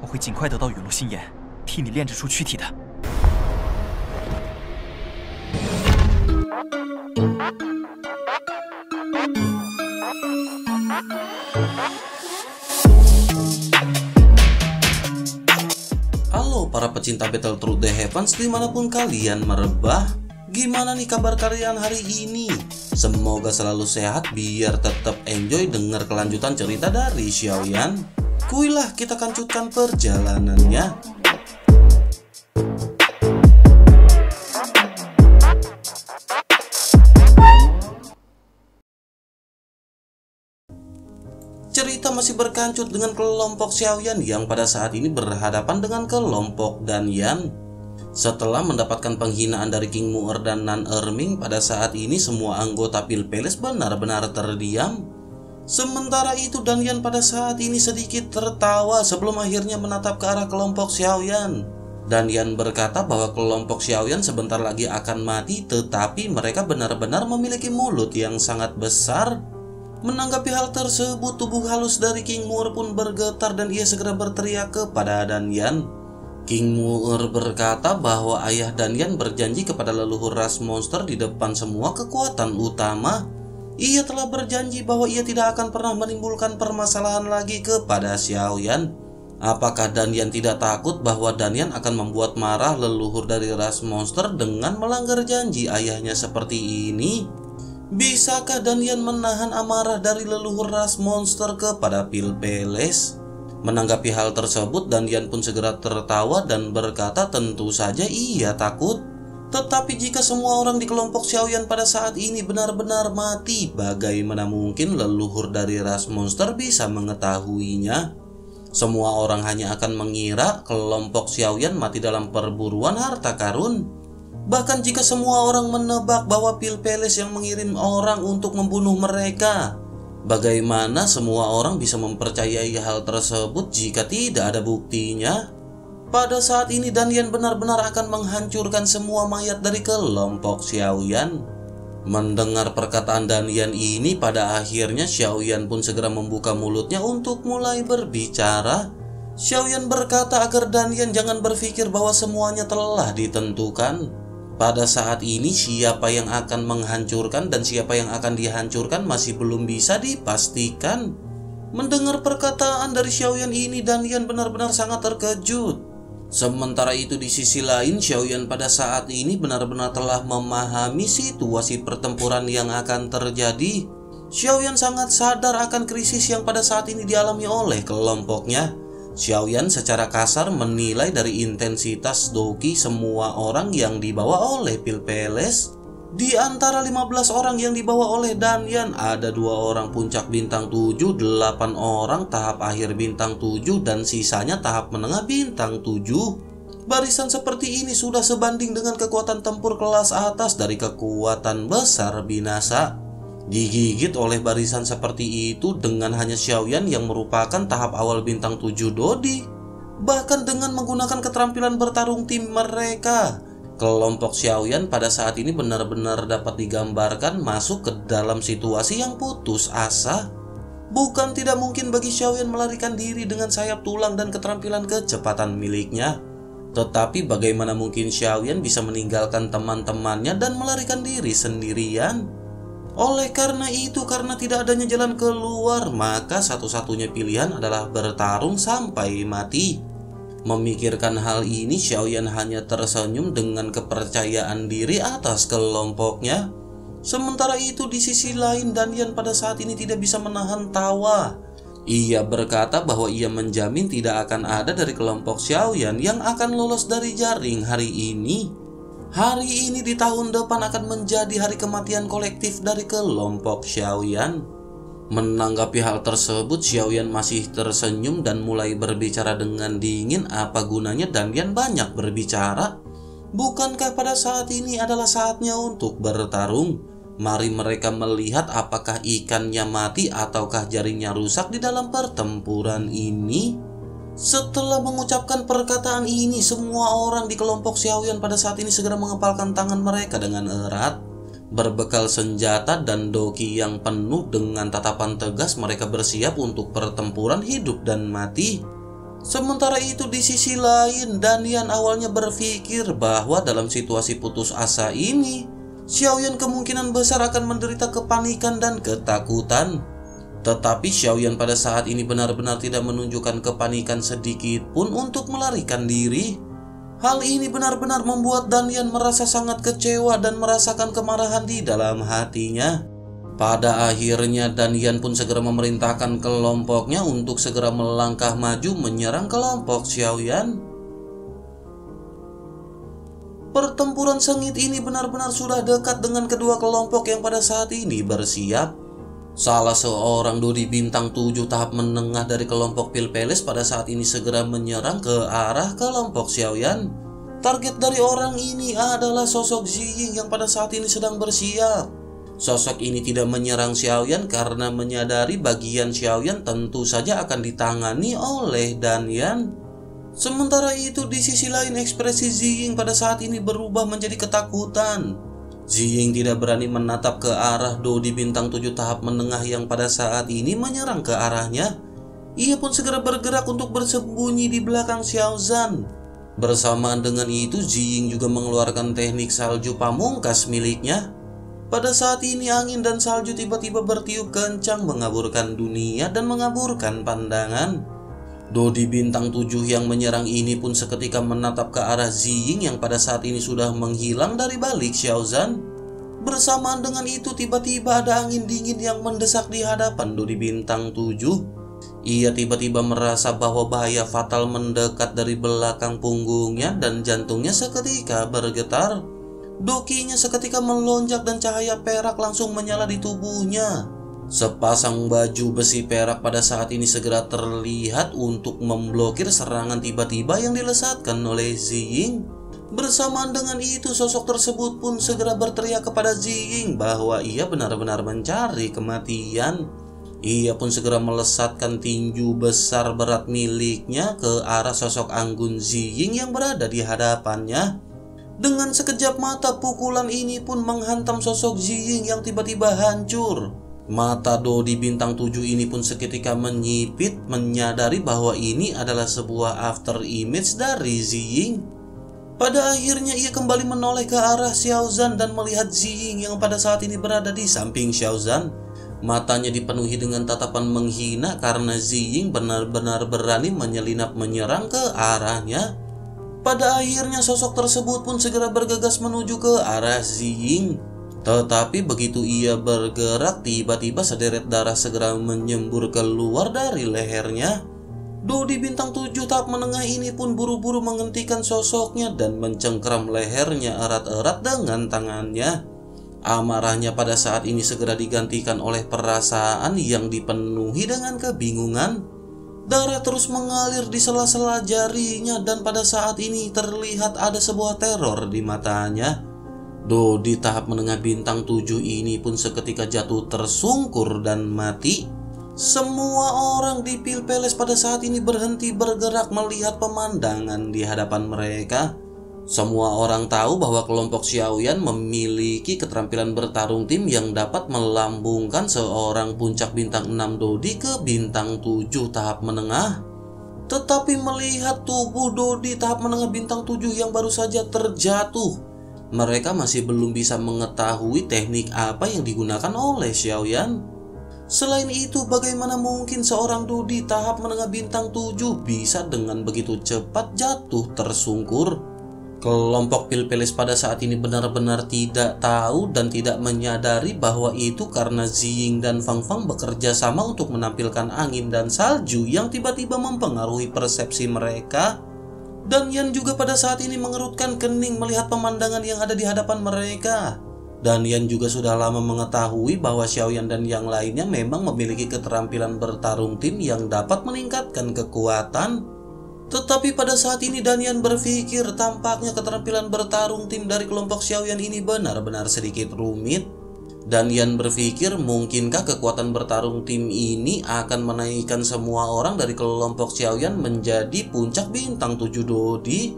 我会尽快得到陨落心炎，替你炼制出躯体的。Halo para pecinta Battle Through the Heavens dimanapun kalian merebah Gimana nih kabar kalian hari ini? Semoga selalu sehat biar tetap enjoy denger kelanjutan cerita dari Xiaoyan Kuilah kita kancut,kan perjalanannya Cerita masih berkancut dengan kelompok Xiaoyan yang pada saat ini berhadapan dengan kelompok Danyan. Setelah mendapatkan penghinaan dari King Muer dan Nan Erming, pada saat ini semua anggota Pilpeles benar-benar terdiam. Sementara itu Danyan pada saat ini sedikit tertawa sebelum akhirnya menatap ke arah kelompok Xiaoyan. Danyan berkata bahwa kelompok Xiaoyan sebentar lagi akan mati tetapi mereka benar-benar memiliki mulut yang sangat besar Menanggapi hal tersebut, tubuh halus dari King Moore pun bergetar dan ia segera berteriak kepada Danyan. King Moore berkata bahwa ayah Danyan berjanji kepada leluhur ras monster di depan semua kekuatan utama. Ia telah berjanji bahwa ia tidak akan pernah menimbulkan permasalahan lagi kepada Xiaoyan. Apakah Danyan tidak takut bahwa Danyan akan membuat marah leluhur dari ras monster dengan melanggar janji ayahnya seperti ini? Bisakah Danian menahan amarah dari leluhur ras monster kepada Pilpeles? Menanggapi hal tersebut, Danian pun segera tertawa dan berkata tentu saja ia takut. Tetapi jika semua orang di kelompok Xiaoyan pada saat ini benar-benar mati, bagaimana mungkin leluhur dari ras monster bisa mengetahuinya? Semua orang hanya akan mengira kelompok Xiaoyan mati dalam perburuan harta karun. Bahkan jika semua orang menebak bahwa Pilpeles yang mengirim orang untuk membunuh mereka, bagaimana semua orang bisa mempercayai hal tersebut jika tidak ada buktinya? Pada saat ini Danian benar-benar akan menghancurkan semua mayat dari kelompok Xiaoyan. Mendengar perkataan Danian ini pada akhirnya Xiaoyan pun segera membuka mulutnya untuk mulai berbicara. Xiaoyan berkata agar Danian jangan berpikir bahwa semuanya telah ditentukan. Pada saat ini siapa yang akan menghancurkan dan siapa yang akan dihancurkan masih belum bisa dipastikan. Mendengar perkataan dari Xiaoyan ini Danian benar-benar sangat terkejut. Sementara itu di sisi lain Xiaoyan pada saat ini benar-benar telah memahami situasi pertempuran yang akan terjadi. Xiaoyan sangat sadar akan krisis yang pada saat ini dialami oleh kelompoknya. Xiaoyan secara kasar menilai dari intensitas doki semua orang yang dibawa oleh Pilpeles. Di antara 15 orang yang dibawa oleh Danyan, ada dua orang puncak bintang 7, 8 orang tahap akhir bintang 7, dan sisanya tahap menengah bintang 7. Barisan seperti ini sudah sebanding dengan kekuatan tempur kelas atas dari kekuatan besar binasa. Digigit oleh barisan seperti itu dengan hanya Xiaoyan yang merupakan tahap awal bintang 7 Dodi. Bahkan dengan menggunakan keterampilan bertarung tim mereka, kelompok Xiaoyan pada saat ini benar-benar dapat digambarkan masuk ke dalam situasi yang putus asa. Bukan tidak mungkin bagi Xiaoyan melarikan diri dengan sayap tulang dan keterampilan kecepatan miliknya. Tetapi bagaimana mungkin Xiaoyan bisa meninggalkan teman-temannya dan melarikan diri sendirian? Oleh karena itu, karena tidak adanya jalan keluar, maka satu-satunya pilihan adalah bertarung sampai mati. Memikirkan hal ini, Xiaoyan hanya tersenyum dengan kepercayaan diri atas kelompoknya. Sementara itu di sisi lain, Danian pada saat ini tidak bisa menahan tawa. Ia berkata bahwa ia menjamin tidak akan ada dari kelompok Xiaoyan yang akan lolos dari jaring hari ini. Hari ini di tahun depan akan menjadi hari kematian kolektif dari kelompok Xiaoyan. Menanggapi hal tersebut, Xiaoyan masih tersenyum dan mulai berbicara dengan dingin apa gunanya Dandian banyak berbicara. Bukankah pada saat ini adalah saatnya untuk bertarung? Mari mereka melihat apakah ikannya mati ataukah jaringnya rusak di dalam pertempuran ini. Setelah mengucapkan perkataan ini, semua orang di kelompok Xiaoyan pada saat ini segera mengepalkan tangan mereka dengan erat. Berbekal senjata dan doki yang penuh dengan tatapan tegas, mereka bersiap untuk pertempuran hidup dan mati. Sementara itu di sisi lain, Danian awalnya berpikir bahwa dalam situasi putus asa ini, Xiaoyan kemungkinan besar akan menderita kepanikan dan ketakutan. Tetapi Xiaoyan pada saat ini benar-benar tidak menunjukkan kepanikan sedikit pun untuk melarikan diri. Hal ini benar-benar membuat Danian merasa sangat kecewa dan merasakan kemarahan di dalam hatinya. Pada akhirnya Danian pun segera memerintahkan kelompoknya untuk segera melangkah maju menyerang kelompok Xiaoyan. Pertempuran sengit ini benar-benar sudah dekat dengan kedua kelompok yang pada saat ini bersiap. Salah seorang Dodi bintang 7 tahap menengah dari kelompok Pilpeles pada saat ini segera menyerang ke arah kelompok Xiaoyan. Target dari orang ini adalah sosok Ziying yang pada saat ini sedang bersiap. Sosok ini tidak menyerang Xiaoyan karena menyadari bagian Xiaoyan tentu saja akan ditangani oleh Danyan. Sementara itu di sisi lain ekspresi Ziying pada saat ini berubah menjadi ketakutan. Ziying tidak berani menatap ke arah Dodi bintang tujuh tahap menengah yang pada saat ini menyerang ke arahnya. Ia pun segera bergerak untuk bersembunyi di belakang Xiaozan. Bersamaan dengan itu, Ziying juga mengeluarkan teknik salju pamungkas miliknya pada saat ini angin dan salju tiba-tiba bertiup kencang mengaburkan dunia dan mengaburkan pandangan. Dodi bintang tujuh yang menyerang ini pun seketika menatap ke arah Ziying yang pada saat ini sudah menghilang dari balik Xiaozan. Bersamaan dengan itu tiba-tiba ada angin dingin yang mendesak di hadapan Dodi bintang tujuh. Ia tiba-tiba merasa bahwa bahaya fatal mendekat dari belakang punggungnya dan jantungnya seketika bergetar. Dokinya seketika melonjak dan cahaya perak langsung menyala di tubuhnya. Sepasang baju besi perak pada saat ini segera terlihat untuk memblokir serangan tiba-tiba yang dilesatkan oleh Ziying. Bersamaan dengan itu sosok tersebut pun segera berteriak kepada Ziying bahwa ia benar-benar mencari kematian. Ia pun segera melesatkan tinju besar berat miliknya ke arah sosok Anggun Ziying yang berada di hadapannya. Dengan sekejap mata pukulan ini pun menghantam sosok Ziying yang tiba-tiba hancur. Mata Dodi bintang tujuh ini pun seketika menyipit menyadari bahwa ini adalah sebuah after image dari Ziying. Pada akhirnya ia kembali menoleh ke arah Xiaozan dan melihat Ziying yang pada saat ini berada di samping Xiaozan. Matanya dipenuhi dengan tatapan menghina karena Ziying benar-benar berani menyelinap menyerang ke arahnya. Pada akhirnya sosok tersebut pun segera bergegas menuju ke arah Ziying. Tetapi begitu ia bergerak, tiba-tiba sederet darah segera menyembur keluar dari lehernya. Dodi bintang tujuh tahap menengah ini pun buru-buru menghentikan sosoknya dan mencengkram lehernya erat-erat dengan tangannya. Amarahnya pada saat ini segera digantikan oleh perasaan yang dipenuhi dengan kebingungan. Darah terus mengalir di sela-sela jarinya dan pada saat ini terlihat ada sebuah teror di matanya. Dodi tahap menengah bintang tujuh ini pun seketika jatuh tersungkur dan mati. Semua orang di Pilpeles pada saat ini berhenti bergerak melihat pemandangan di hadapan mereka. Semua orang tahu bahwa kelompok Xiaoyan memiliki keterampilan bertarung tim yang dapat melambungkan seorang puncak bintang 6 Dodi ke bintang 7 tahap menengah. Tetapi melihat tubuh Dodi tahap menengah bintang 7 yang baru saja terjatuh, mereka masih belum bisa mengetahui teknik apa yang digunakan oleh Xiaoyan. Selain itu, bagaimana mungkin seorang Dodi tahap menengah bintang 7 bisa dengan begitu cepat jatuh tersungkur? Kelompok Pilpeles pada saat ini benar-benar tidak tahu dan tidak menyadari bahwa itu karena Ziying dan Fang Fang bekerja sama untuk menampilkan angin dan salju yang tiba-tiba mempengaruhi persepsi mereka. Dan Yan juga pada saat ini mengerutkan kening melihat pemandangan yang ada di hadapan mereka. Dan Yan juga sudah lama mengetahui bahwa Xiaoyan dan yang lainnya memang memiliki keterampilan bertarung tim yang dapat meningkatkan kekuatan tetapi pada saat ini Danian berpikir tampaknya keterampilan bertarung tim dari kelompok Xiaoyan ini benar-benar sedikit rumit. Danian berpikir mungkinkah kekuatan bertarung tim ini akan menaikkan semua orang dari kelompok Xiaoyan menjadi puncak bintang tujuh Dodi?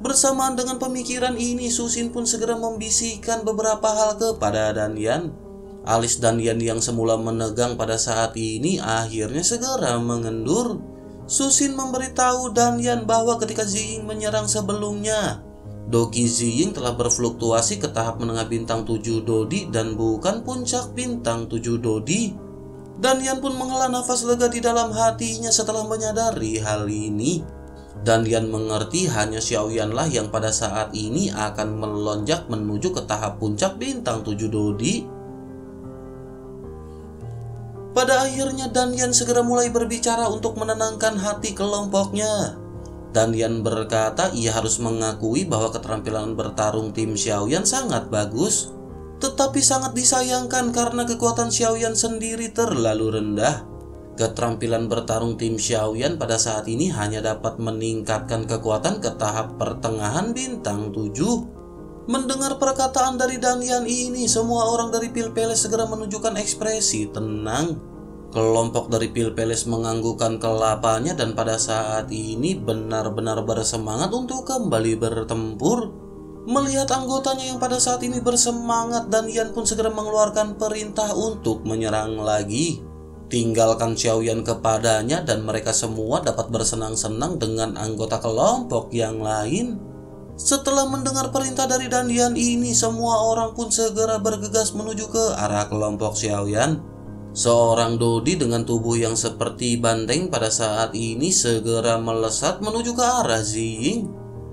Bersamaan dengan pemikiran ini, Susin pun segera membisikkan beberapa hal kepada Danian. Alis Danian yang semula menegang pada saat ini akhirnya segera mengendur. Susin memberitahu Danyan bahwa ketika Ziying menyerang sebelumnya, Doki Ziying telah berfluktuasi ke tahap menengah bintang 7 Dodi dan bukan puncak bintang 7 Dodi. Danyan pun menghela nafas lega di dalam hatinya setelah menyadari hal ini. Dan Yan mengerti hanya Xiaoyan lah yang pada saat ini akan melonjak menuju ke tahap puncak bintang 7 Dodi. Pada akhirnya Danyan segera mulai berbicara untuk menenangkan hati kelompoknya. Danyan berkata ia harus mengakui bahwa keterampilan bertarung tim Xiaoyan sangat bagus, tetapi sangat disayangkan karena kekuatan Xiaoyan sendiri terlalu rendah. Keterampilan bertarung tim Xiaoyan pada saat ini hanya dapat meningkatkan kekuatan ke tahap pertengahan bintang 7. Mendengar perkataan dari Danyan ini, semua orang dari Pilpeles segera menunjukkan ekspresi tenang. Kelompok dari Pilpeles menganggukkan kelapanya dan pada saat ini benar-benar bersemangat untuk kembali bertempur. Melihat anggotanya yang pada saat ini bersemangat dan Yan pun segera mengeluarkan perintah untuk menyerang lagi. Tinggalkan Xiaoyan kepadanya dan mereka semua dapat bersenang-senang dengan anggota kelompok yang lain. Setelah mendengar perintah dari Dandian ini, semua orang pun segera bergegas menuju ke arah kelompok Xiaoyan. Seorang Dodi dengan tubuh yang seperti banteng pada saat ini segera melesat menuju ke arah Ziying.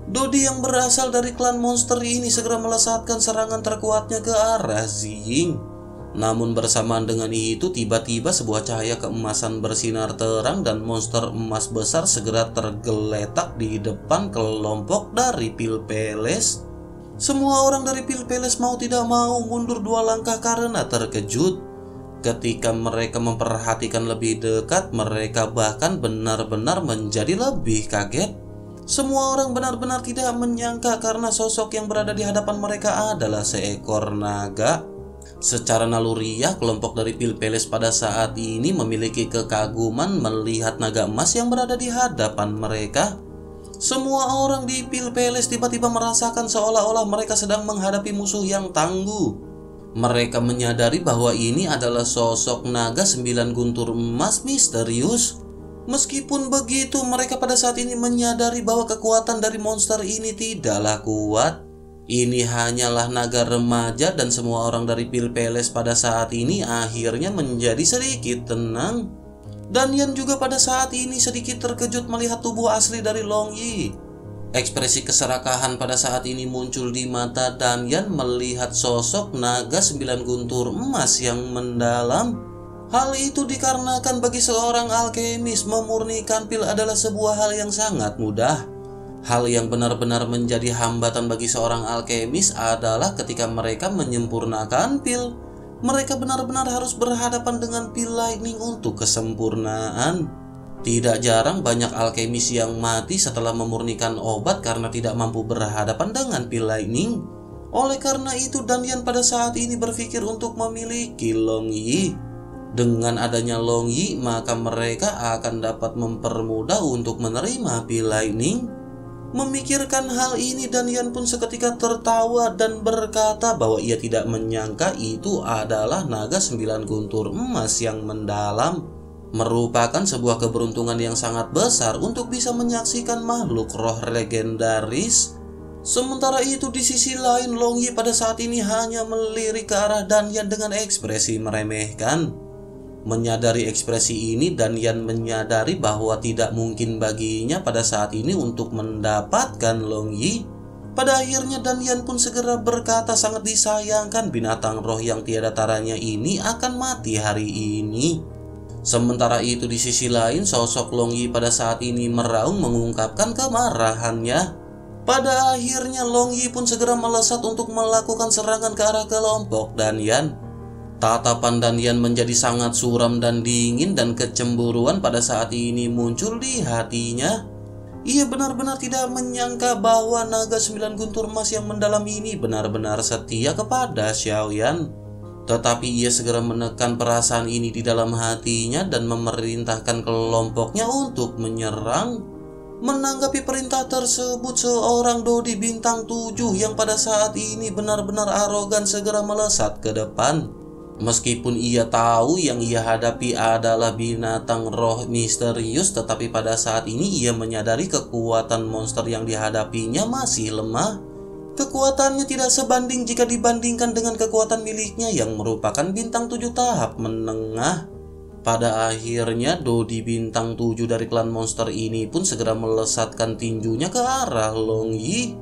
Dodi yang berasal dari klan monster ini segera melesatkan serangan terkuatnya ke arah Ziying. Namun bersamaan dengan itu tiba-tiba sebuah cahaya keemasan bersinar terang dan monster emas besar segera tergeletak di depan kelompok dari Pilpeles. Semua orang dari Pilpeles mau tidak mau mundur dua langkah karena terkejut. Ketika mereka memperhatikan lebih dekat, mereka bahkan benar-benar menjadi lebih kaget. Semua orang benar-benar tidak menyangka karena sosok yang berada di hadapan mereka adalah seekor naga. Secara naluriah, kelompok dari Pilpeles pada saat ini memiliki kekaguman melihat naga emas yang berada di hadapan mereka. Semua orang di Pilpeles tiba-tiba merasakan seolah-olah mereka sedang menghadapi musuh yang tangguh. Mereka menyadari bahwa ini adalah sosok naga sembilan guntur emas misterius. Meskipun begitu, mereka pada saat ini menyadari bahwa kekuatan dari monster ini tidaklah kuat. Ini hanyalah naga remaja dan semua orang dari Pilpeles pada saat ini akhirnya menjadi sedikit tenang. Dan Yan juga pada saat ini sedikit terkejut melihat tubuh asli dari Long Yi. Ekspresi keserakahan pada saat ini muncul di mata Danyan melihat sosok naga sembilan guntur emas yang mendalam. Hal itu dikarenakan bagi seorang alkemis memurnikan pil adalah sebuah hal yang sangat mudah. Hal yang benar-benar menjadi hambatan bagi seorang alkemis adalah ketika mereka menyempurnakan pil. Mereka benar-benar harus berhadapan dengan pil lightning untuk kesempurnaan. Tidak jarang banyak alkemis yang mati setelah memurnikan obat karena tidak mampu berhadapan dengan pil lightning. Oleh karena itu Danyan pada saat ini berpikir untuk memiliki Long Yi. Dengan adanya Long Yi maka mereka akan dapat mempermudah untuk menerima pil lightning. Memikirkan hal ini Danyan pun seketika tertawa dan berkata bahwa ia tidak menyangka itu adalah naga sembilan guntur emas yang mendalam merupakan sebuah keberuntungan yang sangat besar untuk bisa menyaksikan makhluk roh legendaris. Sementara itu di sisi lain Long Yi pada saat ini hanya melirik ke arah Danyan dengan ekspresi meremehkan. Menyadari ekspresi ini Danyan menyadari bahwa tidak mungkin baginya pada saat ini untuk mendapatkan Long Yi. Pada akhirnya Danyan pun segera berkata sangat disayangkan binatang roh yang tiada taranya ini akan mati hari ini. Sementara itu di sisi lain sosok Long Yi pada saat ini meraung mengungkapkan kemarahannya. Pada akhirnya Long Yi pun segera melesat untuk melakukan serangan ke arah kelompok Dan Yan. Tatapan Dan Yan menjadi sangat suram dan dingin dan kecemburuan pada saat ini muncul di hatinya. Ia benar-benar tidak menyangka bahwa naga sembilan guntur emas yang mendalam ini benar-benar setia kepada Xiaoyan. Tetapi ia segera menekan perasaan ini di dalam hatinya dan memerintahkan kelompoknya untuk menyerang. Menanggapi perintah tersebut, seorang Dodi bintang 7 yang pada saat ini benar-benar arogan segera melesat ke depan. Meskipun ia tahu yang ia hadapi adalah binatang roh misterius, tetapi pada saat ini ia menyadari kekuatan monster yang dihadapinya masih lemah. Kekuatannya tidak sebanding jika dibandingkan dengan kekuatan miliknya yang merupakan bintang tujuh tahap menengah. Pada akhirnya, Dodi bintang tujuh dari klan monster ini pun segera melesatkan tinjunya ke arah Long Yi.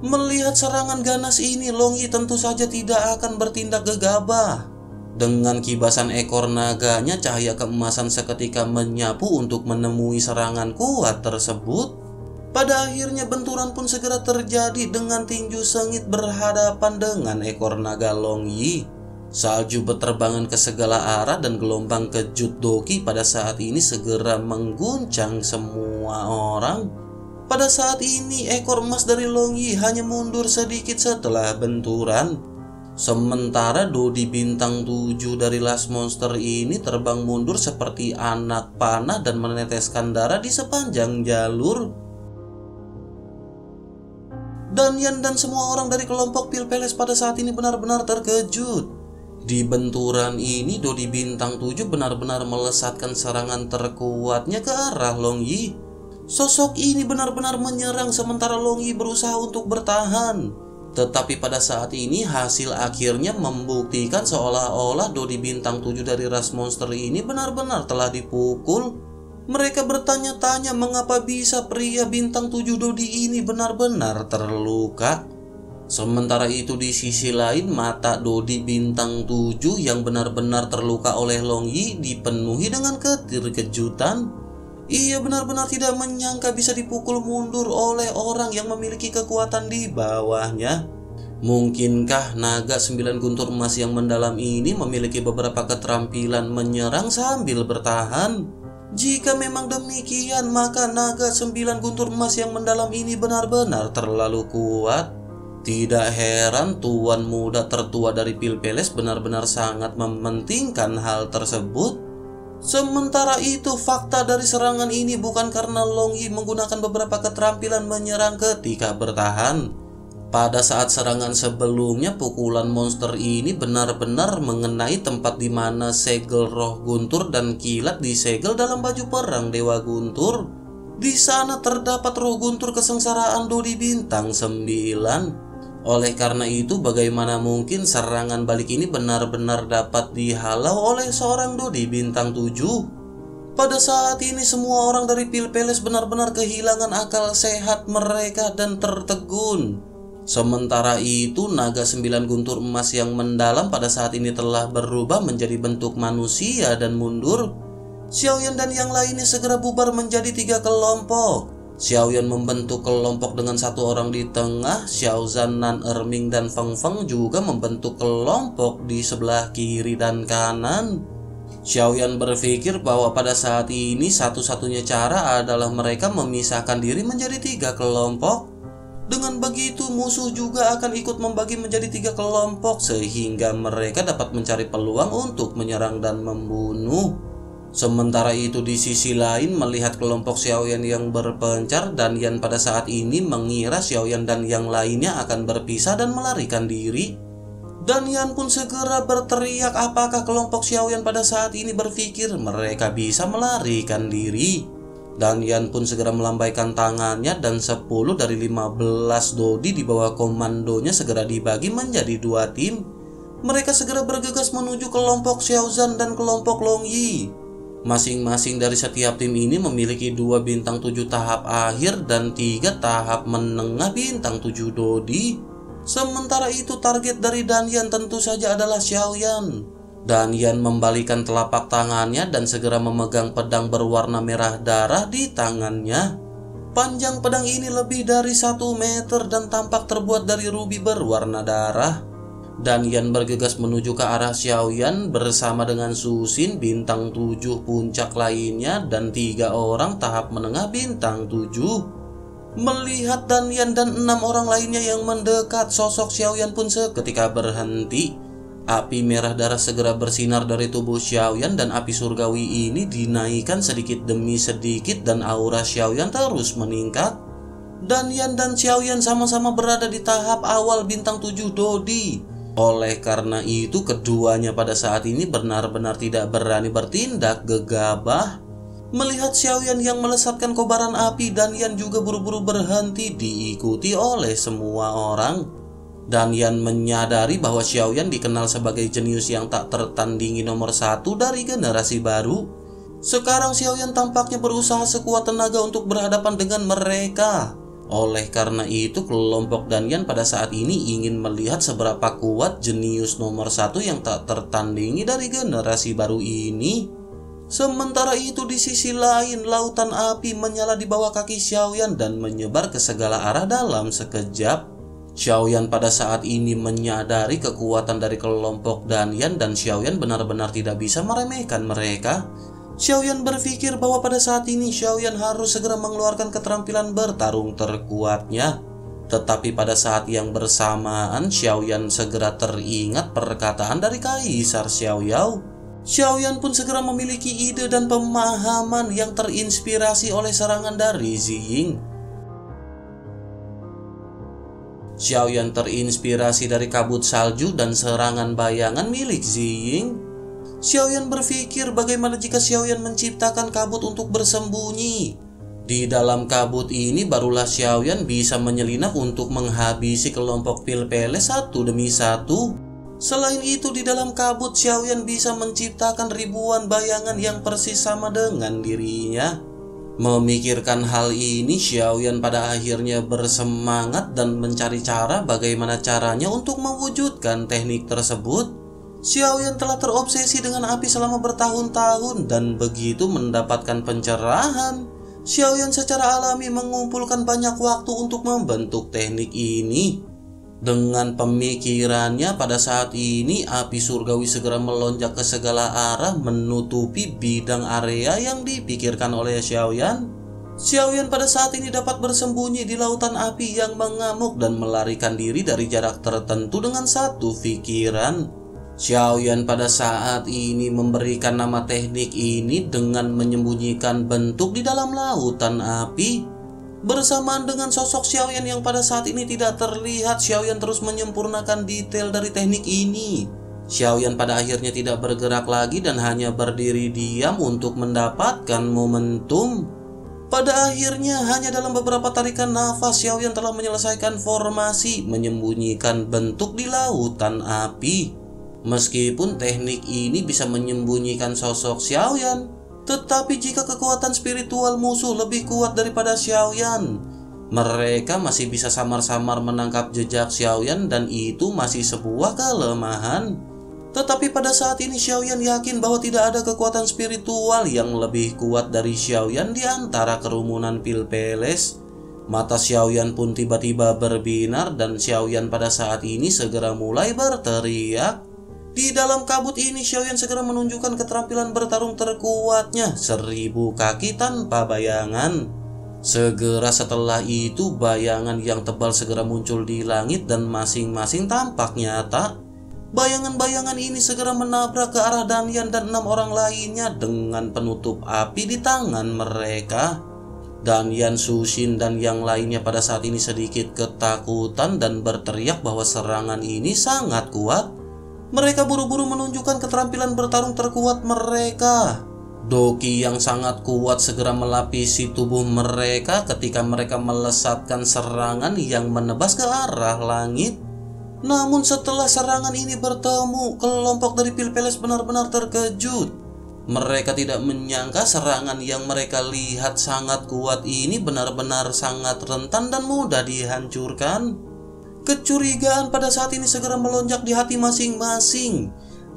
Melihat serangan ganas ini, Long Yi tentu saja tidak akan bertindak gegabah. Dengan kibasan ekor naganya, cahaya keemasan seketika menyapu untuk menemui serangan kuat tersebut. Pada akhirnya benturan pun segera terjadi dengan tinju sengit berhadapan dengan ekor naga Long Yi. Salju berterbangan ke segala arah dan gelombang kejut Doki pada saat ini segera mengguncang semua orang. Pada saat ini ekor emas dari Long Yi hanya mundur sedikit setelah benturan. Sementara Dodi bintang 7 dari Last Monster ini terbang mundur seperti anak panah dan meneteskan darah di sepanjang jalur. Danian dan semua orang dari kelompok Pilpeles pada saat ini benar-benar terkejut. Di benturan ini Dodi bintang 7 benar-benar melesatkan serangan terkuatnya ke arah Long Yi. Sosok ini benar-benar menyerang sementara Long Yi berusaha untuk bertahan. Tetapi pada saat ini hasil akhirnya membuktikan seolah-olah Dodi bintang 7 dari ras monster ini benar-benar telah dipukul. Mereka bertanya-tanya mengapa bisa pria bintang 7 Dodi ini benar-benar terluka. Sementara itu di sisi lain mata Dodi bintang 7 yang benar-benar terluka oleh Long Yi dipenuhi dengan keterkejutan. Ia benar-benar tidak menyangka bisa dipukul mundur oleh orang yang memiliki kekuatan di bawahnya. Mungkinkah naga sembilan guntur emas yang mendalam ini memiliki beberapa keterampilan menyerang sambil bertahan? Jika memang demikian, maka naga sembilan guntur emas yang mendalam ini benar-benar terlalu kuat. Tidak heran tuan muda tertua dari Pilpeles benar-benar sangat mementingkan hal tersebut. Sementara itu, fakta dari serangan ini bukan karena Long Yi menggunakan beberapa keterampilan menyerang ketika bertahan. Pada saat serangan sebelumnya, pukulan monster ini benar-benar mengenai tempat di mana segel roh guntur dan kilat disegel dalam baju perang Dewa Guntur. Di sana terdapat roh guntur kesengsaraan Dodi Bintang 9. Oleh karena itu, bagaimana mungkin serangan balik ini benar-benar dapat dihalau oleh seorang Dodi bintang 7? Pada saat ini semua orang dari Pilpeles benar-benar kehilangan akal sehat mereka dan tertegun. Sementara itu, naga sembilan guntur emas yang mendalam pada saat ini telah berubah menjadi bentuk manusia dan mundur. Xiaoyan dan yang lainnya segera bubar menjadi tiga kelompok. Xiaoyan membentuk kelompok dengan satu orang di tengah, Xiaozan, Nan Erming, dan Feng Feng juga membentuk kelompok di sebelah kiri dan kanan. Xiaoyan berpikir bahwa pada saat ini satu-satunya cara adalah mereka memisahkan diri menjadi tiga kelompok. Dengan begitu musuh juga akan ikut membagi menjadi tiga kelompok sehingga mereka dapat mencari peluang untuk menyerang dan membunuh. Sementara itu di sisi lain melihat kelompok Xiaoyan yang berpencar dan Yan pada saat ini mengira Xiaoyan dan yang lainnya akan berpisah dan melarikan diri. Dan Yan pun segera berteriak apakah kelompok Xiaoyan pada saat ini berpikir mereka bisa melarikan diri. Dan Yan pun segera melambaikan tangannya dan 10 dari 15 Dodi di bawah komandonya segera dibagi menjadi dua tim. Mereka segera bergegas menuju kelompok Xiaozan dan kelompok Long Yi. Masing-masing dari setiap tim ini memiliki dua bintang tujuh tahap akhir dan tiga tahap menengah bintang tujuh Dodi. Sementara itu target dari Danian tentu saja adalah Xiaoyan. Danian membalikan telapak tangannya dan segera memegang pedang berwarna merah darah di tangannya. Panjang pedang ini lebih dari satu meter dan tampak terbuat dari rubi berwarna darah dan Yan bergegas menuju ke arah Xiaoyan bersama dengan Susin bintang 7 puncak lainnya dan tiga orang tahap menengah bintang 7. Melihat Dan Yan dan enam orang lainnya yang mendekat, sosok Xiaoyan pun seketika berhenti. Api merah darah segera bersinar dari tubuh Xiaoyan dan api surgawi ini dinaikkan sedikit demi sedikit dan aura Xiaoyan terus meningkat. Dan Yan dan Xiaoyan sama-sama berada di tahap awal bintang 7 Dodi. Oleh karena itu, keduanya pada saat ini benar-benar tidak berani bertindak gegabah. Melihat Xiaoyan yang melesatkan kobaran api dan Yan juga buru-buru berhenti diikuti oleh semua orang. Dan Yan menyadari bahwa Xiaoyan dikenal sebagai jenius yang tak tertandingi nomor satu dari generasi baru. Sekarang Xiaoyan tampaknya berusaha sekuat tenaga untuk berhadapan dengan mereka. Oleh karena itu, kelompok Danyan pada saat ini ingin melihat seberapa kuat jenius nomor satu yang tak tertandingi dari generasi baru ini. Sementara itu di sisi lain lautan api menyala di bawah kaki Xiaoyan dan menyebar ke segala arah dalam sekejap. Xiaoyan pada saat ini menyadari kekuatan dari kelompok Danyan dan Xiaoyan benar-benar tidak bisa meremehkan mereka. Xiaoyan berpikir bahwa pada saat ini Xiaoyan harus segera mengeluarkan keterampilan bertarung terkuatnya. Tetapi pada saat yang bersamaan Xiaoyan segera teringat perkataan dari Kaisar Xiaoyao Xiaoyan pun segera memiliki ide dan pemahaman yang terinspirasi oleh serangan dari Ziying. Xiaoyan terinspirasi dari kabut salju dan serangan bayangan milik Ziying. Xiaoyan berpikir bagaimana jika Xiaoyan menciptakan kabut untuk bersembunyi. Di dalam kabut ini barulah Xiaoyan bisa menyelinap untuk menghabisi kelompok Pilpele satu demi satu Selain itu di dalam kabut Xiaoyan bisa menciptakan ribuan bayangan yang persis sama dengan dirinya. Memikirkan hal ini, Xiaoyan pada akhirnya bersemangat dan mencari cara bagaimana caranya untuk mewujudkan teknik tersebut. Xiaoyan telah terobsesi dengan api selama bertahun-tahun dan begitu mendapatkan pencerahan. Xiaoyan secara alami mengumpulkan banyak waktu untuk membentuk teknik ini. Dengan pemikirannya pada saat ini api surgawi segera melonjak ke segala arah menutupi bidang area yang dipikirkan oleh Xiaoyan. Xiaoyan pada saat ini dapat bersembunyi di lautan api yang mengamuk dan melarikan diri dari jarak tertentu dengan satu pikiran. Xiaoyan pada saat ini memberikan nama teknik ini dengan menyembunyikan bentuk di dalam lautan api. Bersamaan dengan sosok Xiaoyan yang pada saat ini tidak terlihat, Xiaoyan terus menyempurnakan detail dari teknik ini. Xiaoyan pada akhirnya tidak bergerak lagi dan hanya berdiri diam untuk mendapatkan momentum. Pada akhirnya, hanya dalam beberapa tarikan nafas, Xiaoyan telah menyelesaikan formasi, menyembunyikan bentuk di lautan api. Meskipun teknik ini bisa menyembunyikan sosok Xiaoyan, tetapi jika kekuatan spiritual musuh lebih kuat daripada Xiaoyan, mereka masih bisa samar-samar menangkap jejak Xiaoyan dan itu masih sebuah kelemahan. Tetapi pada saat ini Xiaoyan yakin bahwa tidak ada kekuatan spiritual yang lebih kuat dari Xiaoyan di antara kerumunan Pilpeles. Mata Xiaoyan pun tiba-tiba berbinar dan Xiaoyan pada saat ini segera mulai berteriak. Di dalam kabut ini Xiaoyan segera menunjukkan keterampilan bertarung terkuatnya seribu kaki tanpa bayangan. Segera setelah itu bayangan yang tebal segera muncul di langit dan masing-masing tampak nyata. Bayangan-bayangan ini segera menabrak ke arah Danian dan enam orang lainnya dengan penutup api di tangan mereka. Danian, Sushin, dan yang lainnya pada saat ini sedikit ketakutan dan berteriak bahwa serangan ini sangat kuat. Mereka buru-buru menunjukkan keterampilan bertarung terkuat mereka. Doki yang sangat kuat segera melapisi tubuh mereka ketika mereka melesatkan serangan yang menebas ke arah langit. Namun setelah serangan ini bertemu, kelompok dari Pilpeles benar-benar terkejut. Mereka tidak menyangka serangan yang mereka lihat sangat kuat ini benar-benar sangat rentan dan mudah dihancurkan. Kecurigaan pada saat ini segera melonjak di hati masing-masing.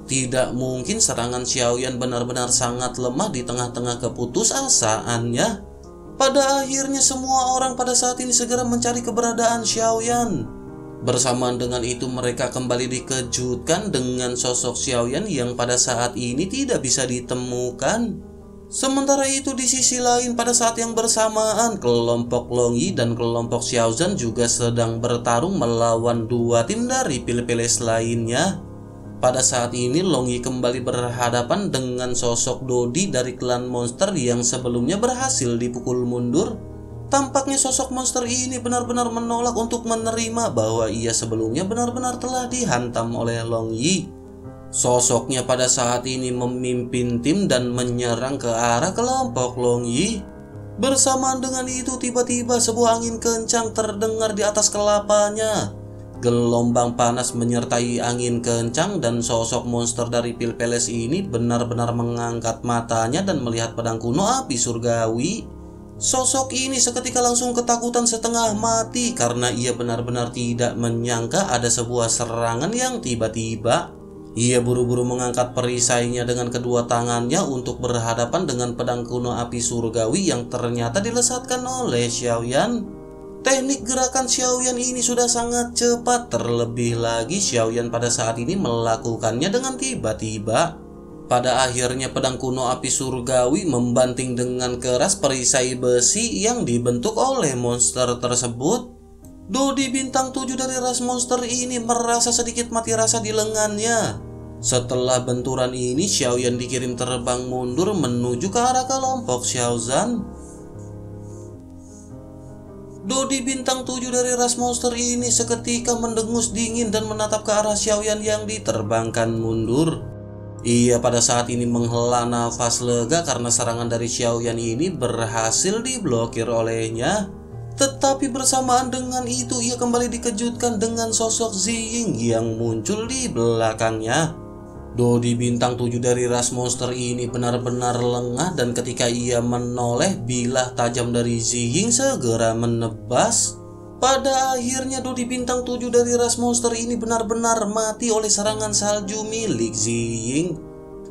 Tidak mungkin serangan Xiaoyan benar-benar sangat lemah di tengah-tengah keputusasaannya. Pada akhirnya semua orang pada saat ini segera mencari keberadaan Xiaoyan. Bersamaan dengan itu mereka kembali dikejutkan dengan sosok Xiaoyan yang pada saat ini tidak bisa ditemukan. Sementara itu di sisi lain pada saat yang bersamaan kelompok Longi dan kelompok Xiaozan juga sedang bertarung melawan dua tim dari Pilpeles lainnya. Pada saat ini Longi kembali berhadapan dengan sosok Dodi dari klan monster yang sebelumnya berhasil dipukul mundur. Tampaknya sosok monster ini benar-benar menolak untuk menerima bahwa ia sebelumnya benar-benar telah dihantam oleh Long Yi. Sosoknya pada saat ini memimpin tim dan menyerang ke arah kelompok Long Yi. Bersamaan dengan itu tiba-tiba sebuah angin kencang terdengar di atas kelapanya. Gelombang panas menyertai angin kencang dan sosok monster dari Pilpeles ini benar-benar mengangkat matanya dan melihat pedang kuno api surgawi. Sosok ini seketika langsung ketakutan setengah mati karena ia benar-benar tidak menyangka ada sebuah serangan yang tiba-tiba. Ia buru-buru mengangkat perisainya dengan kedua tangannya untuk berhadapan dengan pedang kuno api surgawi yang ternyata dilesatkan oleh Xiaoyan. Teknik gerakan Xiaoyan ini sudah sangat cepat, terlebih lagi Xiaoyan pada saat ini melakukannya dengan tiba-tiba. Pada akhirnya pedang kuno api surgawi membanting dengan keras perisai besi yang dibentuk oleh monster tersebut. Dodi bintang 7 dari ras monster ini merasa sedikit mati rasa di lengannya. Setelah benturan ini, Xiaoyan dikirim terbang mundur menuju ke arah kelompok Xiaozan. Dodi bintang 7 dari ras monster ini seketika mendengus dingin dan menatap ke arah Xiaoyan yang diterbangkan mundur. Ia pada saat ini menghela nafas lega karena serangan dari Xiaoyan ini berhasil diblokir olehnya. Tetapi bersamaan dengan itu ia kembali dikejutkan dengan sosok Ziying yang muncul di belakangnya. Dodi bintang 7 dari ras monster ini benar-benar lengah dan ketika ia menoleh bilah tajam dari Ziying segera menebas. Pada akhirnya Dodi bintang 7 dari ras monster ini benar-benar mati oleh serangan salju milik Ziying.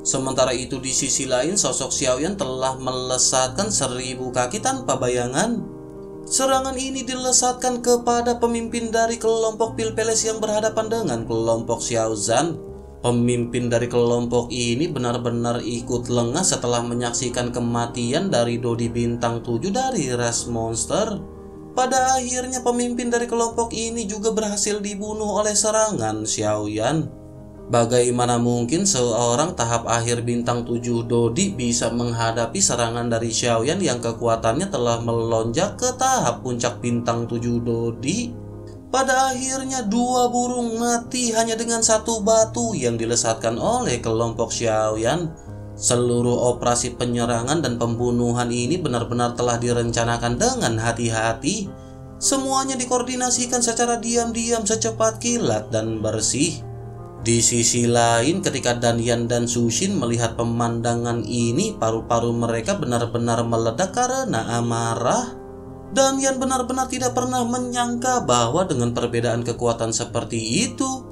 Sementara itu di sisi lain sosok Xiaoyan telah melesatkan seribu kaki tanpa bayangan. Serangan ini dilesatkan kepada pemimpin dari kelompok Pilpeles yang berhadapan dengan kelompok Xiaozan. Pemimpin dari kelompok ini benar-benar ikut lengah setelah menyaksikan kematian dari Dodi bintang 7 dari ras monster. Pada akhirnya pemimpin dari kelompok ini juga berhasil dibunuh oleh serangan Xiaoyan. Bagaimana mungkin seorang tahap akhir bintang 7 Dodi bisa menghadapi serangan dari Xiaoyan yang kekuatannya telah melonjak ke tahap puncak bintang 7 Dodi? Pada akhirnya dua burung mati hanya dengan satu batu yang dilesatkan oleh kelompok Xiaoyan. Seluruh operasi penyerangan dan pembunuhan ini benar-benar telah direncanakan dengan hati-hati. Semuanya dikoordinasikan secara diam-diam secepat kilat dan bersih. Di sisi lain, ketika Danyan dan Sushin melihat pemandangan ini, paru-paru mereka benar-benar meledak karena amarah. Danyan benar-benar tidak pernah menyangka bahwa dengan perbedaan kekuatan seperti itu,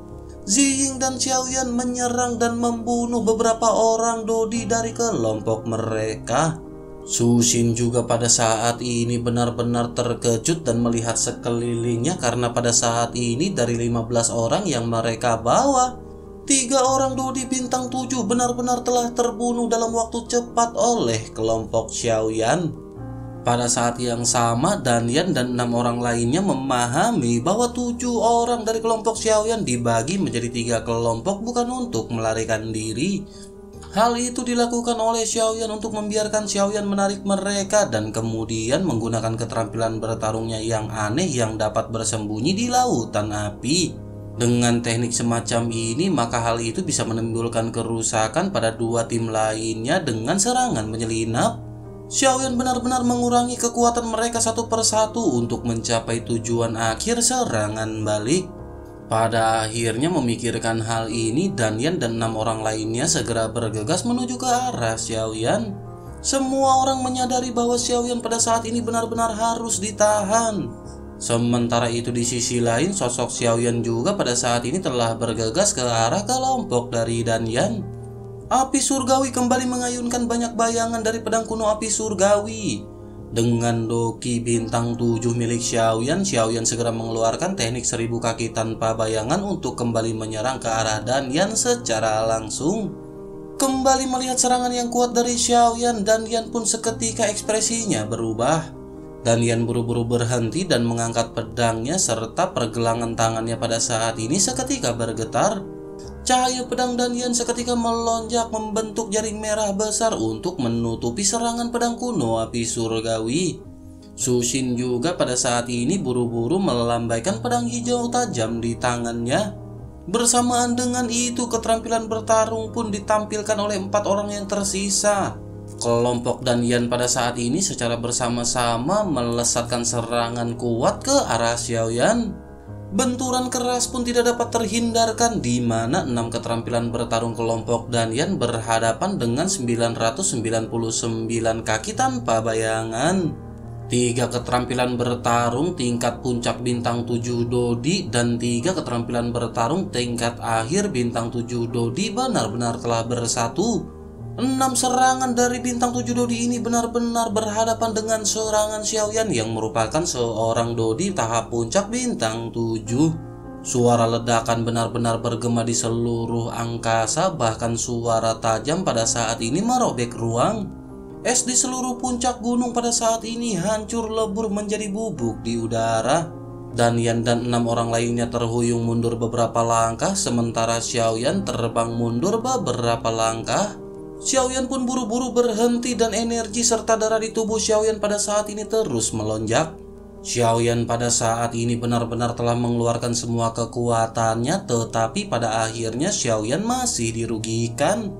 Ziying dan Xiaoyan menyerang dan membunuh beberapa orang Dodi dari kelompok mereka. Sushin juga pada saat ini benar-benar terkejut dan melihat sekelilingnya karena pada saat ini dari 15 orang yang mereka bawa, tiga orang Dodi bintang 7 benar-benar telah terbunuh dalam waktu cepat oleh kelompok Xiaoyan. Pada saat yang sama, Danian dan enam orang lainnya memahami bahwa tujuh orang dari kelompok Xiaoyan dibagi menjadi tiga kelompok bukan untuk melarikan diri. Hal itu dilakukan oleh Xiaoyan untuk membiarkan Xiaoyan menarik mereka dan kemudian menggunakan keterampilan bertarungnya yang aneh yang dapat bersembunyi di lautan api. Dengan teknik semacam ini, maka hal itu bisa menimbulkan kerusakan pada dua tim lainnya dengan serangan menyelinap Xiaoyan benar-benar mengurangi kekuatan mereka satu persatu untuk mencapai tujuan akhir serangan balik. Pada akhirnya memikirkan hal ini, Danian dan enam orang lainnya segera bergegas menuju ke arah Xiaoyan. Semua orang menyadari bahwa Xiaoyan pada saat ini benar-benar harus ditahan. Sementara itu di sisi lain, sosok Xiaoyan juga pada saat ini telah bergegas ke arah kelompok dari Danian. Api surgawi kembali mengayunkan banyak bayangan dari pedang kuno api surgawi. Dengan doki bintang 7 milik Xiaoyan, Xiaoyan segera mengeluarkan teknik seribu kaki tanpa bayangan untuk kembali menyerang ke arah Danyan secara langsung. Kembali melihat serangan yang kuat dari Xiaoyan, Danyan pun seketika ekspresinya berubah. Danyan buru-buru berhenti dan mengangkat pedangnya serta pergelangan tangannya pada saat ini seketika bergetar. Cahaya pedang Danian seketika melonjak membentuk jaring merah besar untuk menutupi serangan pedang kuno api surgawi. Sushin juga pada saat ini buru-buru melambaikan pedang hijau tajam di tangannya. Bersamaan dengan itu, keterampilan bertarung pun ditampilkan oleh empat orang yang tersisa. Kelompok dan Yan pada saat ini secara bersama-sama melesatkan serangan kuat ke arah Xiaoyan. Benturan keras pun tidak dapat terhindarkan di mana enam keterampilan bertarung kelompok dan Yan berhadapan dengan 999 kaki tanpa bayangan. Tiga keterampilan bertarung tingkat puncak bintang 7 Dodi dan tiga keterampilan bertarung tingkat akhir bintang 7 Dodi benar-benar telah bersatu. Enam serangan dari bintang 7 Dodi ini benar-benar berhadapan dengan serangan Xiaoyan yang merupakan seorang Dodi tahap puncak bintang 7. Suara ledakan benar-benar bergema di seluruh angkasa bahkan suara tajam pada saat ini merobek ruang. Es di seluruh puncak gunung pada saat ini hancur lebur menjadi bubuk di udara. Dan Yan dan enam orang lainnya terhuyung mundur beberapa langkah sementara Xiaoyan terbang mundur beberapa langkah. Xiaoyan pun buru-buru berhenti dan energi serta darah di tubuh Xiaoyan pada saat ini terus melonjak. Xiaoyan pada saat ini benar-benar telah mengeluarkan semua kekuatannya tetapi pada akhirnya Xiaoyan masih dirugikan.